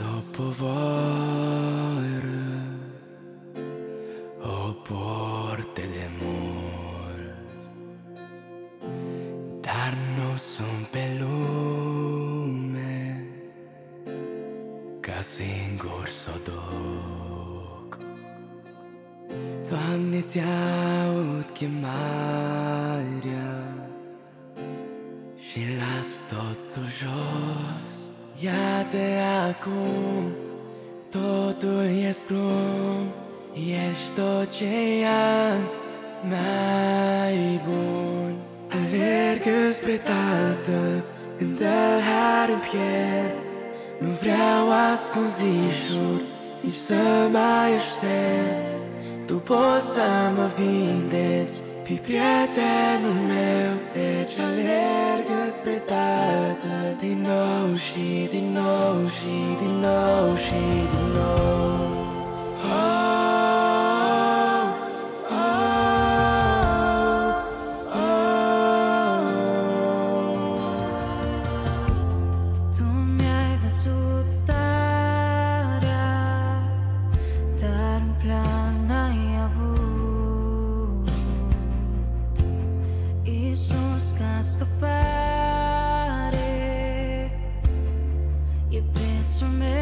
o povară O porte de mult. Dar nu sunt pe lume Ca singur să o duc. Doamne, ți-aud chemarea Și las totul jos Ia de acum, totul e scrum Ești tot ce am mai bun. Alerg spre Tatăl, îmi dă har în piept Nu vreau ascunzișuri, nici să mai aștept. Tu poți să mă vindeci, fi prietenul meu Deci alerg spre Tatăl din nou și din nou și din nou și din nou Oh, oh, oh. Tu mi-ai văzut starea Dar un plan Iisus ca scăpare E prețul meu scump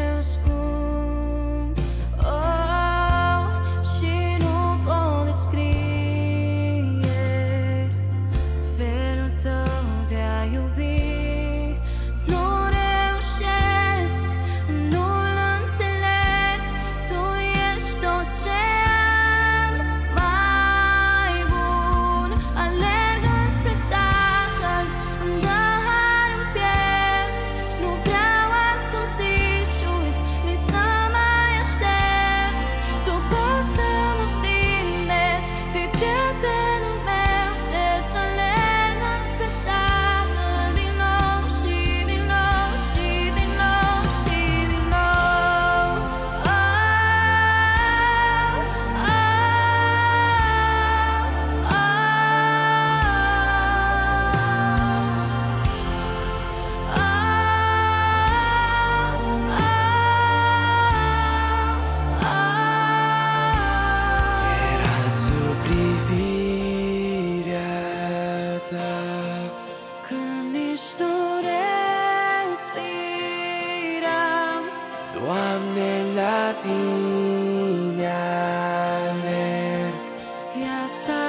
Doamne, la tine alerg Viața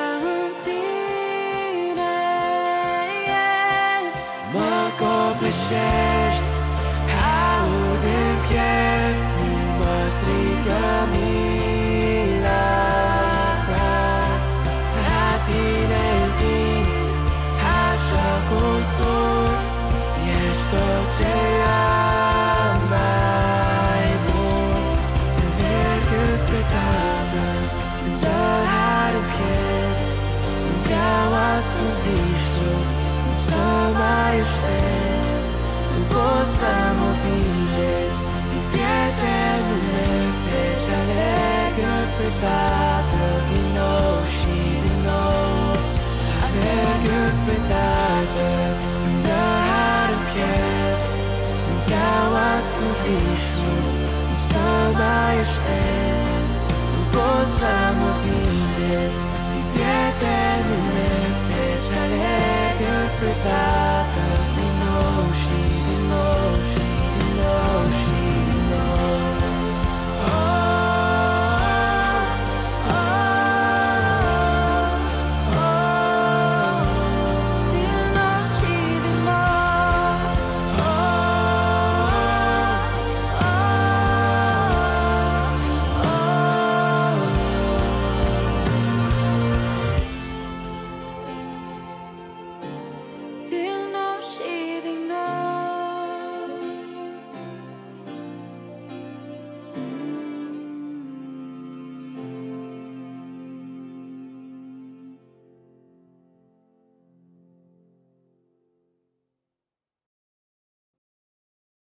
Sama ist der, du bist am Ende.